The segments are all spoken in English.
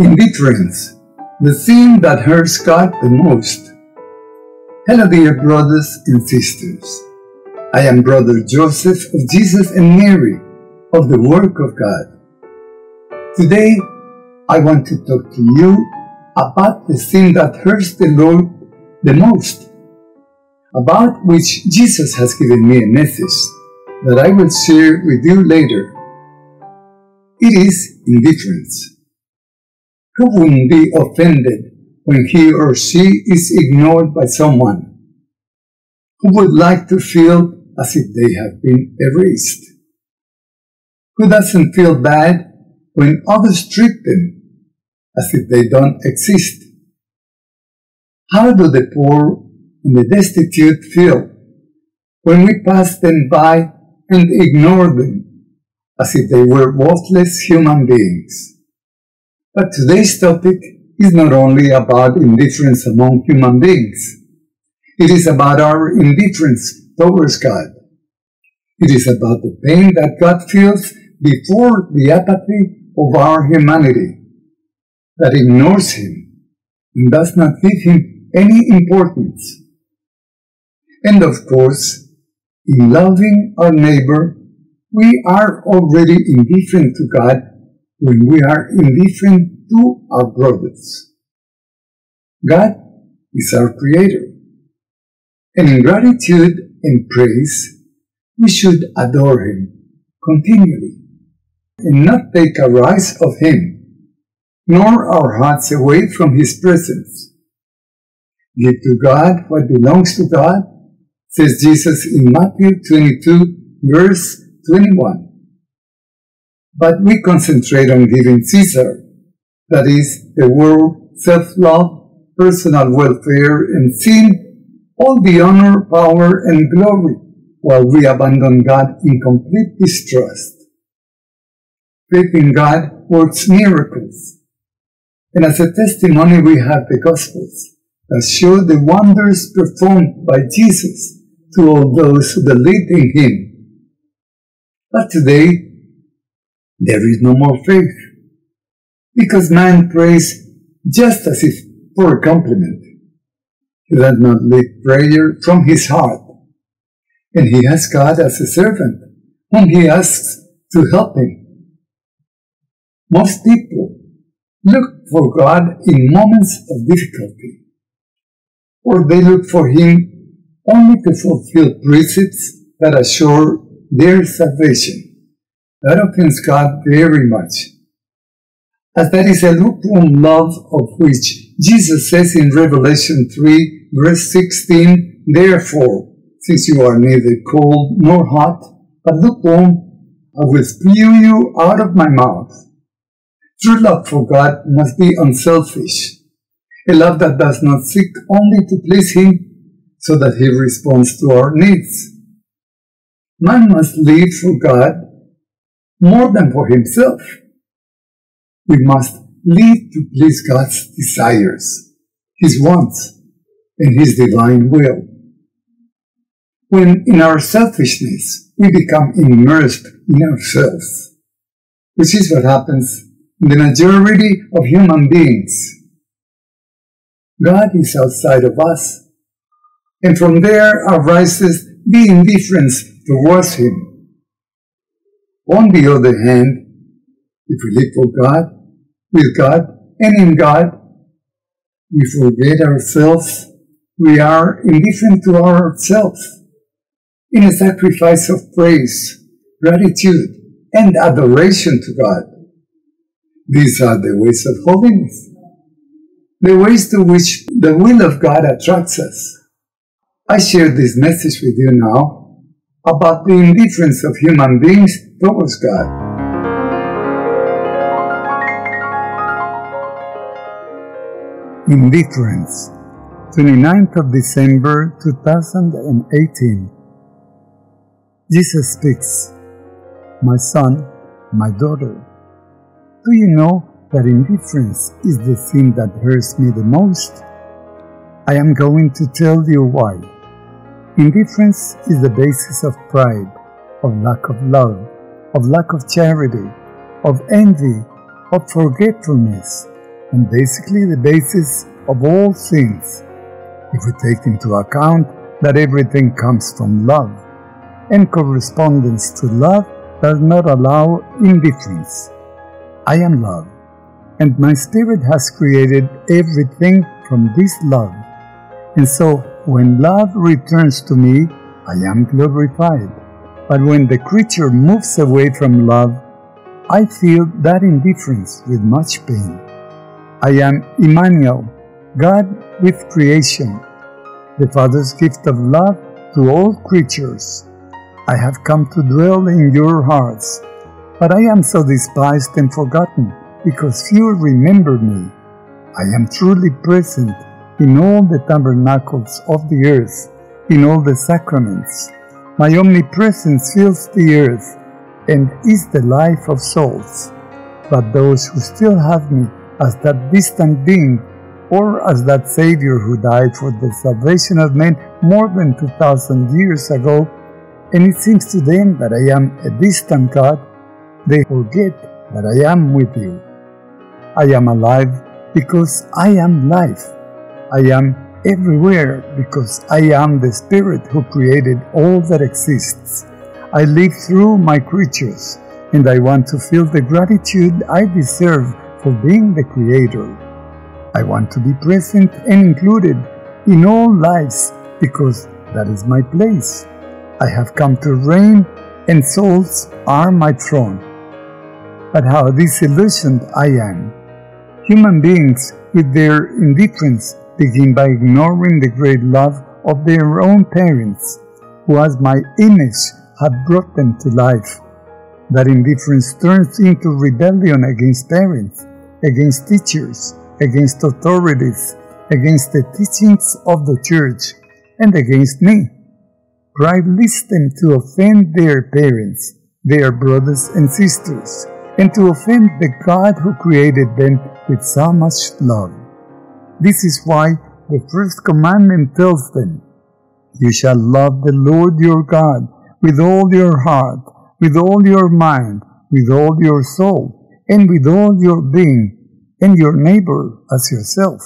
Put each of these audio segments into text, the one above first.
Indifference, the thing that hurts God the most. Hello, dear brothers and sisters. I am Brother Joseph of Jesus and Mary of the Work of God. Today, I want to talk to you about the thing that hurts the Lord the most, about which Jesus has given me a message that I will share with you later. It is indifference. Who wouldn't be offended when he or she is ignored by someone? Who would like to feel as if they have been erased? Who doesn't feel bad when others treat them as if they don't exist? How do the poor and the destitute feel when we pass them by and ignore them as if they were worthless human beings? But today's topic is not only about indifference among human beings. It is about our indifference towards God. It is about the pain that God feels before the apathy of our humanity that ignores Him and does not give Him any importance. And of course, in loving our neighbor, we are already indifferent to God when we are indifferent to our brothers. God is our Creator. And in gratitude and praise, we should adore Him continually and not take our eyes off Him, nor our hearts away from His presence. Give to God what belongs to God, says Jesus in Matthew 22, verse 21 but we concentrate on giving Caesar, that is, the world, self-love, personal welfare, and sin, all the honor, power, and glory, while we abandon God in complete distrust. Faith in God works miracles. And as a testimony, we have the Gospels that show the wonders performed by Jesus to all those who believe in Him. But today, there is no more faith. Because man prays just as if for a compliment. He does not lead prayer from his heart. And he has God as a servant whom he asks to help him. Most people look for God in moments of difficulty, or they look for him only to fulfill precepts that assure their salvation. That offends God very much. As that is a lukewarm love of which Jesus says in Revelation 3, verse 16, Therefore, since you are neither cold nor hot, but lukewarm, I will spew you out of my mouth. True love for God must be unselfish, a love that does not seek only to please Him so that He responds to our needs. Man must live for God more than for himself. We must live to please God's desires, His wants, and His divine will. When in our selfishness we become immersed in ourselves, which is what happens in the majority of human beings, God is outside of us, and from there arises the indifference towards Him on the other hand, if we live for God, with God, and in God, we forget ourselves, we are indifferent to ourselves. In a sacrifice of praise, gratitude, and adoration to God. These are the ways of holiness, the ways to which the will of God attracts us. I share this message with you now about the indifference of human beings towards God. Indifference, 29th of December 2018. Jesus speaks, My son, my daughter, do you know that indifference is the thing that hurts me the most? I am going to tell you why. Indifference is the basis of pride, of lack of love, of lack of charity, of envy, of forgetfulness, and basically the basis of all things, if we take into account that everything comes from love, and correspondence to love does not allow indifference. I am love, and my spirit has created everything from this love. And so, when love returns to me, I am glorified. But when the creature moves away from love, I feel that indifference with much pain. I am Emmanuel, God with creation, the Father's gift of love to all creatures. I have come to dwell in your hearts, but I am so despised and forgotten because few remember me. I am truly present in all the tabernacles of the earth, in all the sacraments. My omnipresence fills the earth and is the life of souls. But those who still have me as that distant being or as that Savior who died for the salvation of men more than 2,000 years ago, and it seems to them that I am a distant God, they forget that I am with you. I am alive because I am life. I am everywhere because I am the Spirit who created all that exists. I live through my creatures, and I want to feel the gratitude I deserve for being the Creator. I want to be present and included in all lives because that is my place. I have come to reign, and souls are my throne. But how disillusioned I am. Human beings, with their indifference, begin by ignoring the great love of their own parents, who as my image have brought them to life. That indifference turns into rebellion against parents, against teachers, against authorities, against the teachings of the church, and against me. Pride leads them to offend their parents, their brothers and sisters, and to offend the God who created them with so much love. This is why the first commandment tells them, You shall love the Lord your God with all your heart, with all your mind, with all your soul, and with all your being, and your neighbor as yourself.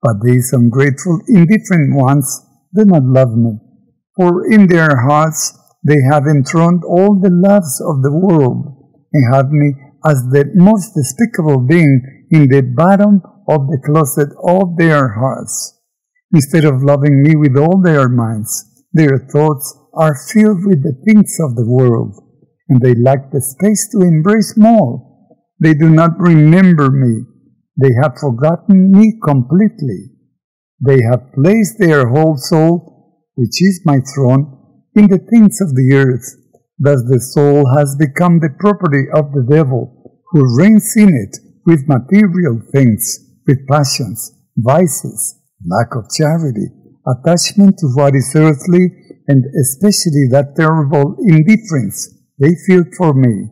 But these ungrateful, indifferent ones do not love me, for in their hearts they have enthroned all the loves of the world, and have me as the most despicable being in the bottom of the closet of their hearts. Instead of loving me with all their minds, their thoughts are filled with the things of the world, and they lack the space to embrace more. They do not remember me. They have forgotten me completely. They have placed their whole soul, which is my throne, in the things of the earth. Thus the soul has become the property of the devil, who reigns in it with material things with passions, vices, lack of charity, attachment to what is earthly, and especially that terrible indifference they feel for me.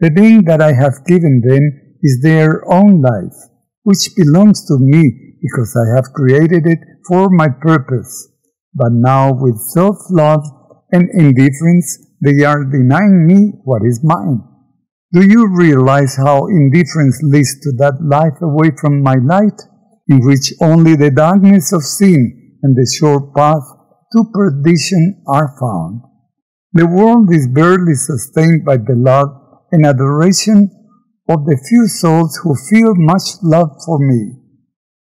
The being that I have given them is their own life, which belongs to me because I have created it for my purpose. But now with self-love and indifference, they are denying me what is mine. Do you realize how indifference leads to that life away from my light, in which only the darkness of sin and the short path to perdition are found? The world is barely sustained by the love and adoration of the few souls who feel much love for me.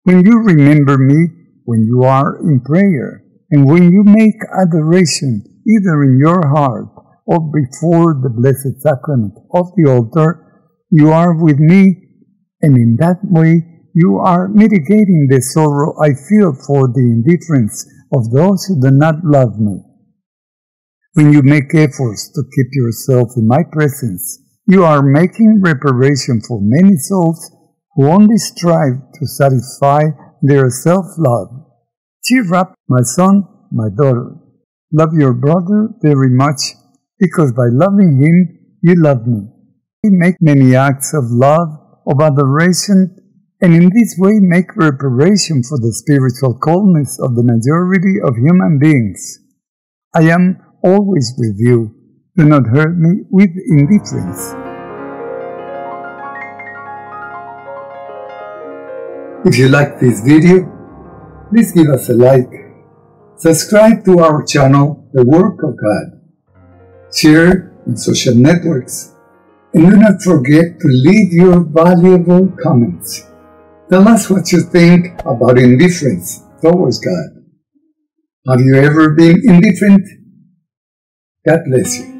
When you remember me, when you are in prayer, and when you make adoration either in your heart or before the Blessed Sacrament of the altar, you are with me, and in that way you are mitigating the sorrow I feel for the indifference of those who do not love me. When you make efforts to keep yourself in my presence, you are making reparation for many souls who only strive to satisfy their self-love. Cheer up, my son, my daughter. Love your brother very much because by loving Him, you love me. We make many acts of love, of adoration, and in this way make reparation for the spiritual coldness of the majority of human beings. I am always with you. Do not hurt me with indifference. If you like this video, please give us a like, subscribe to our channel, The Work of God, share on social networks, and do not forget to leave your valuable comments. Tell us what you think about indifference towards God. Have you ever been indifferent? God bless you.